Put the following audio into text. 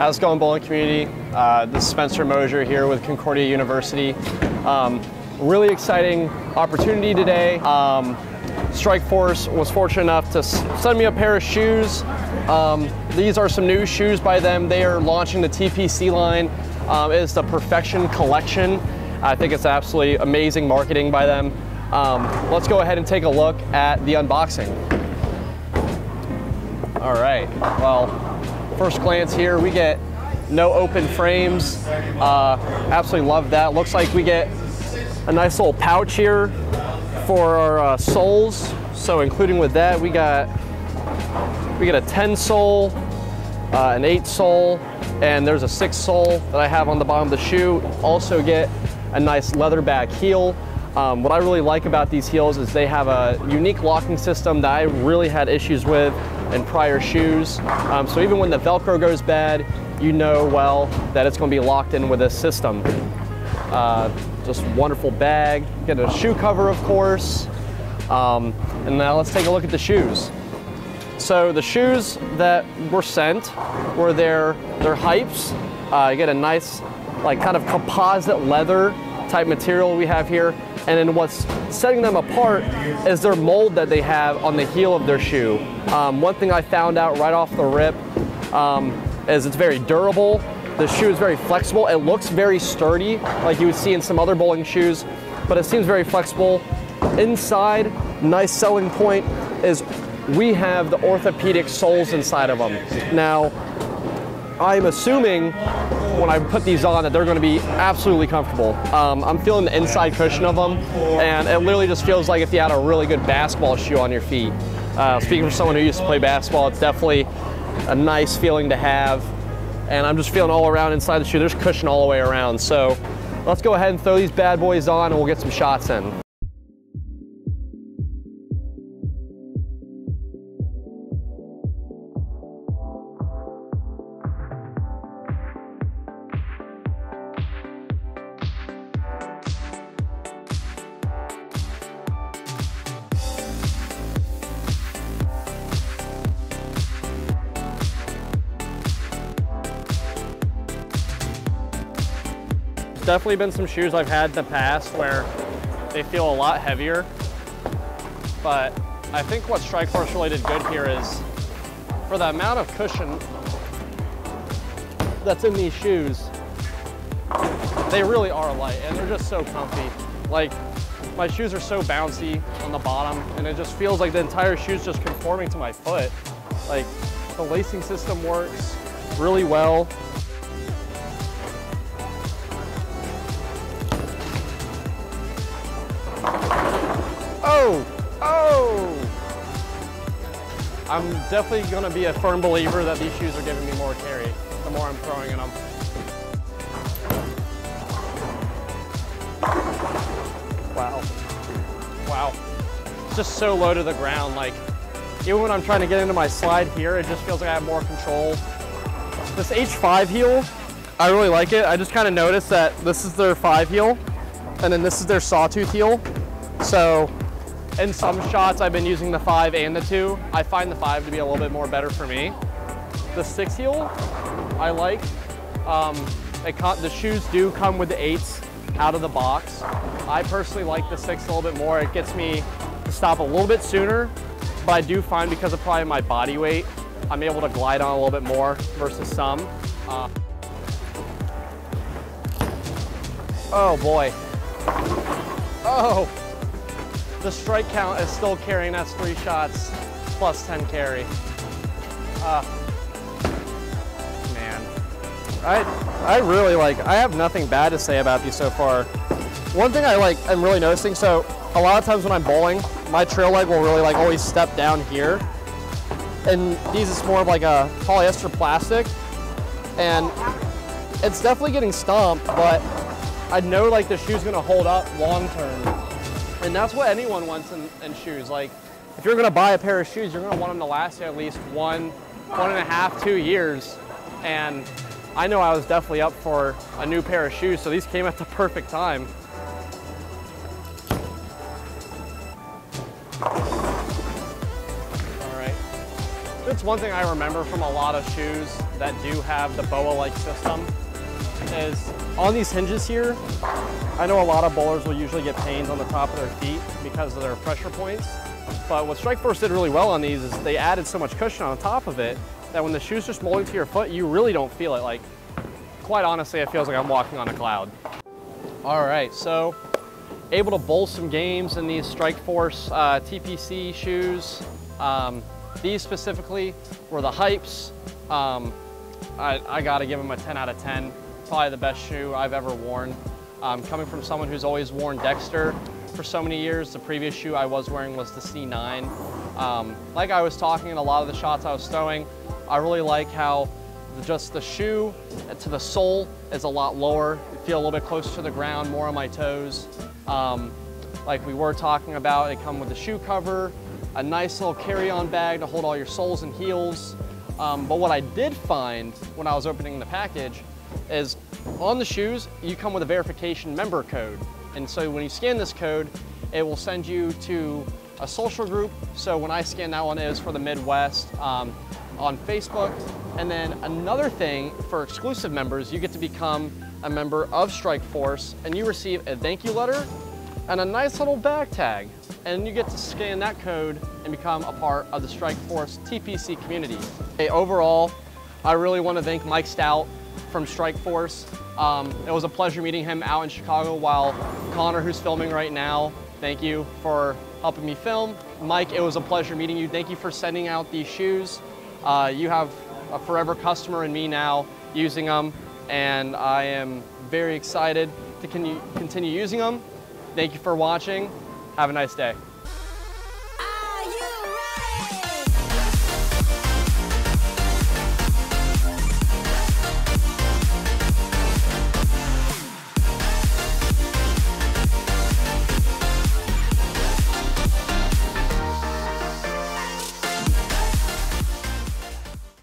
How's it going, bowling community? Uh, this is Spencer Mosier here with Concordia University. Um, really exciting opportunity today. Um, Strikeforce was fortunate enough to send me a pair of shoes. Um, these are some new shoes by them. They are launching the TPC line. Um, it's the Perfection Collection. I think it's absolutely amazing marketing by them. Um, let's go ahead and take a look at the unboxing. All right, well, first glance here, we get no open frames. Uh, absolutely love that. Looks like we get a nice little pouch here for our uh, soles. So including with that, we got we get a 10 sole, uh, an 8 sole, and there's a 6 sole that I have on the bottom of the shoe. Also get a nice leather back heel. Um, what I really like about these heels is they have a unique locking system that I really had issues with in prior shoes. Um, so even when the Velcro goes bad, you know well that it's going to be locked in with this system. Uh, just wonderful bag. Get a shoe cover, of course. Um, and now let's take a look at the shoes. So the shoes that were sent were their, their hypes. Uh, you get a nice, like kind of composite leather type material we have here. And then what's setting them apart is their mold that they have on the heel of their shoe. Um, one thing I found out right off the rip um, is it's very durable. The shoe is very flexible. It looks very sturdy, like you would see in some other bowling shoes, but it seems very flexible. Inside, nice selling point is we have the orthopedic soles inside of them. Now, I'm assuming when I put these on that they're going to be absolutely comfortable. Um, I'm feeling the inside cushion of them, and it literally just feels like if you had a really good basketball shoe on your feet. Uh, speaking for someone who used to play basketball, it's definitely a nice feeling to have. And I'm just feeling all around inside the shoe. There's cushion all the way around. So let's go ahead and throw these bad boys on and we'll get some shots in. Definitely been some shoes I've had in the past where they feel a lot heavier. But I think what Strikeforce really did good here is for the amount of cushion that's in these shoes, they really are light and they're just so comfy. Like my shoes are so bouncy on the bottom and it just feels like the entire shoe's just conforming to my foot. Like the lacing system works really well. Oh, oh! I'm definitely gonna be a firm believer that these shoes are giving me more carry the more I'm throwing in them. Wow. Wow. It's just so low to the ground. Like, even when I'm trying to get into my slide here, it just feels like I have more control. This H5 heel, I really like it. I just kind of noticed that this is their five heel, and then this is their sawtooth heel. So in some shots, I've been using the five and the two. I find the five to be a little bit more better for me. The six heel, I like. Um, the shoes do come with the eights out of the box. I personally like the six a little bit more. It gets me to stop a little bit sooner, but I do find because of probably my body weight, I'm able to glide on a little bit more versus some. Uh, oh boy. Oh, the strike count is still carrying. us three shots plus 10 carry. Uh, man, I I really like. I have nothing bad to say about these so far. One thing I like, I'm really noticing. So a lot of times when I'm bowling, my trail leg will really like always step down here, and these is more of like a polyester plastic, and it's definitely getting stomped, but I know like the shoe's gonna hold up long term. And that's what anyone wants in, in shoes. Like, if you're gonna buy a pair of shoes, you're gonna want them to last you at least one, one and a half, two years. And I know I was definitely up for a new pair of shoes, so these came at the perfect time. All right. It's one thing I remember from a lot of shoes that do have the BOA-like system is on these hinges here, I know a lot of bowlers will usually get pains on the top of their feet because of their pressure points. But what Strikeforce did really well on these is they added so much cushion on top of it that when the shoe's just molding to your foot, you really don't feel it. Like, quite honestly, it feels like I'm walking on a cloud. All right, so able to bowl some games in these Strikeforce uh, TPC shoes. Um, these specifically were the hypes. Um, I, I gotta give them a 10 out of 10. Probably the best shoe I've ever worn. Um, coming from someone who's always worn Dexter for so many years, the previous shoe I was wearing was the C9. Um, like I was talking in a lot of the shots I was throwing, I really like how just the shoe to the sole is a lot lower. Feel a little bit closer to the ground, more on my toes. Um, like we were talking about, they come with a shoe cover, a nice little carry-on bag to hold all your soles and heels. Um, but what I did find when I was opening the package is on the shoes, you come with a verification member code. And so when you scan this code, it will send you to a social group. So when I scan that one, it is for the Midwest um, on Facebook. And then another thing for exclusive members, you get to become a member of Strikeforce and you receive a thank you letter and a nice little bag tag. And you get to scan that code and become a part of the Strikeforce TPC community. Hey, overall, I really want to thank Mike Stout from Strikeforce. Um, it was a pleasure meeting him out in Chicago while Conner, who's filming right now, thank you for helping me film. Mike, it was a pleasure meeting you. Thank you for sending out these shoes. Uh, you have a forever customer in me now using them, and I am very excited to continue using them. Thank you for watching. Have a nice day.